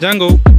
Django.